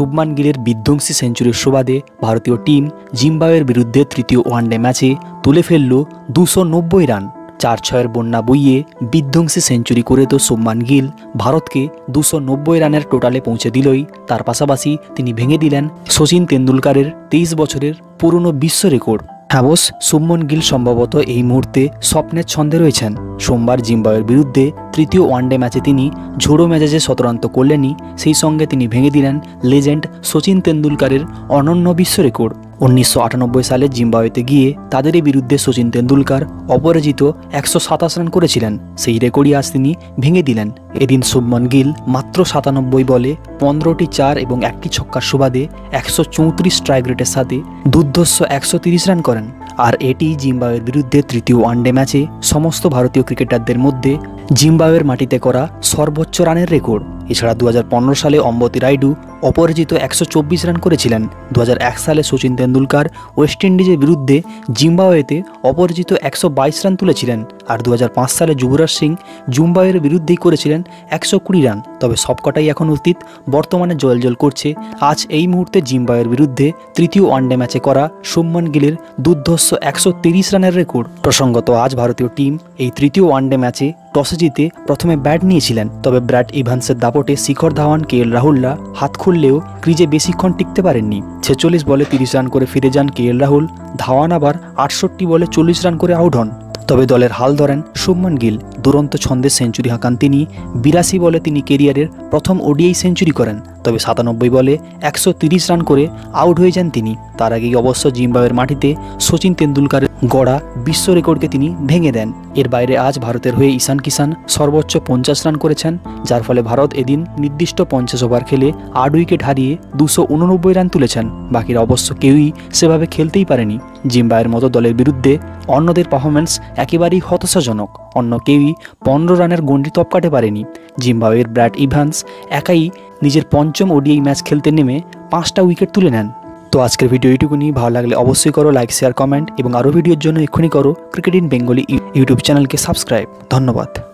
শুভমান গিলের বিধ্বংসী সেঞ্চুরির সুবাদে ভারতীয় টিম জিম্বাবের বিরুদ্ধে তৃতীয় ওয়ানডে ম্যাচে তুলে ফেলল দুশো নব্বই রান। চার ছয়ের বন্যা বইয়ে বিধ্বংসী সেঞ্চুরি করে তো শুভমান গিল ভারতকে দুশো নব্বই রানের টোটালে পৌঁছে দিলই। তার পাশাপাশি তিনি ভেঙে দিলেন সচিন তেন্ডুলকারের তেইশ বছরের পুরনো বিশ্ব রেকর্ড। হ্যাঁ বোস শুভমন গিল সম্ভবত এই মুহূর্তে স্বপ্নের ছন্দে রয়েছেন। সোমবার জিম্বাবের বিরুদ্ধে তৃতীয় ওয়ানডে ম্যাচে তিনি ঝোড়ো মেজাজে শতরান্ত করলেনই, সেই সঙ্গে তিনি ভেঙে দিলেন লেজেন্ড সচিন তেন্ডুলকারের অনন্য বিশ্ব রেকর্ড। উনিশশো আটানব্বই সালে জিম্বাওয়েতে গিয়ে তাদেরই বিরুদ্ধে সচিন তেন্ডুলকার অপরাজিত একশো সাতাশ রান করেছিলেন। সেই রেকর্ডই আজ তিনি ভেঙে দিলেন। এদিন শুভমন গিল মাত্র সাতানব্বই বলে পনেরোটি চার এবং একটি ছক্কার সুবাদে একশো চৌত্রিশ স্ট্রাইক রেটের সাথে দুর্ধর্ষ একশো রান করেন। আর এটি জিম্বাওয়ের বিরুদ্ধে তৃতীয় ওয়ানডে ম্যাচে সমস্ত ভারতীয় ক্রিকেটারদের মধ্যে জিম্বাওয়ের মাটিতে করা সর্বোচ্চ রানের রেকর্ড। এছাড়া দু হাজার পনেরো সালে অম্বতি রাইডু অপরাজিত একশো চব্বিশ রান করেছিলেন। দু হাজার এক সালে সচিন তেন্ডুলকার ওয়েস্ট ইন্ডিজের বিরুদ্ধে জিম্বাওয়েতে অপরাজিত একশো বাইশ রান তুলেছিলেন আর দু হাজার পাঁচ সালে যুবরাজ সিং জুম্বাওয়ের বিরুদ্ধেই করেছিলেন একশো কুড়ি রান। তবে সবকটাই এখন অতীত, বর্তমানে জল করছে। আজ এই মুহূর্তে জিম্বাওয়ের বিরুদ্ধে তৃতীয় ওয়ানডে ম্যাচে করা শুভমান গিলের দুর্ধর্ষ একশো রানের রেকর্ড। প্রসঙ্গত আজ ভারতীয় টিম এই তৃতীয় ওয়ানডে ম্যাচে টসে জিতে প্রথমে ব্যাট নিয়েছিলেন, তবে ব্র্যাট ইভান্সের দাপটে শিখর ধাওয়ান কে এল রাহুলরা হাত খুললেও ক্রিজে বেশিক্ষণ টিকতে পারেননি। ছেচল্লিশ বলে তিরিশ রান করে ফিরে যান কে এল রাহুল, ধাওয়ান আবার আটষট্টি বলে চল্লিশ রান করে আউট হন। তবে দলের হাল ধরেন শুভমান গিল, দুরন্ত ছন্দে সেঞ্চুরি হাঁকান তিনি, বিরাশি বলে তিনি কেরিয়ারের প্রথম ওডিআই সেঞ্চুরি করেন। তবে সাতানব্বই বলে একশো রান করে আউট হয়ে যান তিনি। তার আগেই অবশ্য জিম্বাবের মাটিতে সচিন তেন্ডুলকারের গড়া বিশ্ব রেকর্ডকে তিনি ভেঙে দেন। এর বাইরে আজ ভারতের হয়ে ঈশান কিষান সর্বোচ্চ পঞ্চাশ রান করেছেন, যার ফলে ভারত এদিন নির্দিষ্ট পঞ্চাশ ওভার খেলে আট উইকেট হারিয়ে দুশো উননব্বই রান তুলেছেন। বাকিরা অবশ্য কেউই সেভাবে খেলতেই পারেনি। জিম্বায়ের মতো দলের বিরুদ্ধে অন্যদের পারফরমেন্স একেবারেই হতাশাজনক। অন্য কেউই পনেরো রানের গণ্ডি তপকাতে পারেনি। জিম্বাওয়ের ব্র্যাড ইভান্স একাই নিজের পঞ্চম ওডিআই ম্যাচ খেলতে নেমে পাঁচটা উইকেট তুলে নেন। তো আজকের ভিডিও এইটুকুনি। ভালো লাগলে অবশ্যই করো লাইক শেয়ার কমেন্ট এবং আরও ভিডিওর জন্য এক্ষুনি করো ক্রিকেট ইন বেঙ্গলি ইউটিউব চ্যানেলকে সাবস্ক্রাইব। ধন্যবাদ।